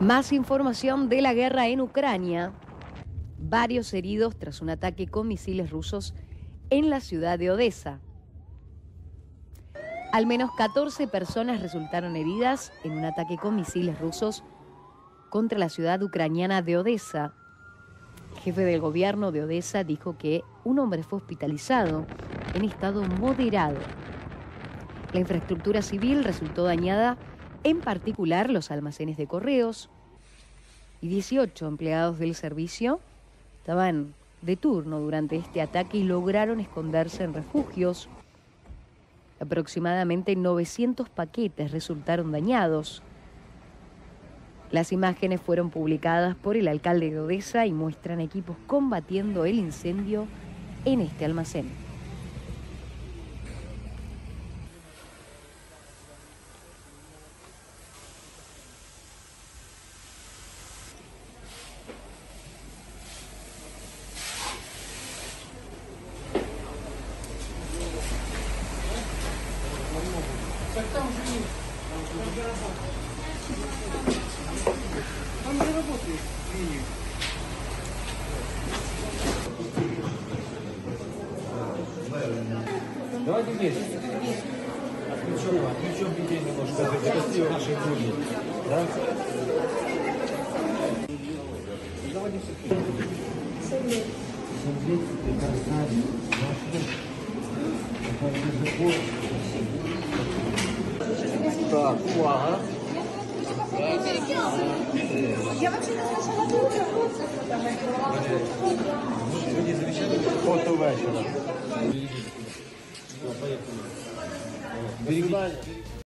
Más información de la guerra en Ucrania. Varios heridos tras un ataque con misiles rusos en la ciudad de Odessa. Al menos 14 personas resultaron heridas en un ataque con misiles rusos contra la ciudad ucraniana de Odessa. El jefe del gobierno de Odessa dijo que un hombre fue hospitalizado en estado moderado. La infraestructura civil resultó dañada, en particular los almacenes de correos, y 18 empleados del servicio estaban de turno durante este ataque y lograron esconderse en refugios. Aproximadamente 900 paquetes resultaron dañados. Las imágenes fueron publicadas por el alcalde de Odessa y muestran equipos combatiendo el incendio en este almacén. Так там же нет. Там же работает. Линия. Давайте вместе. Отключим, отключим людей немножко. Это ну, наши пульни. Да? Давайте все-таки. Смотрите, ты красавец. Наш же. Это же так, увага. Я вообще не слышала. Фото вечора. Берегіть.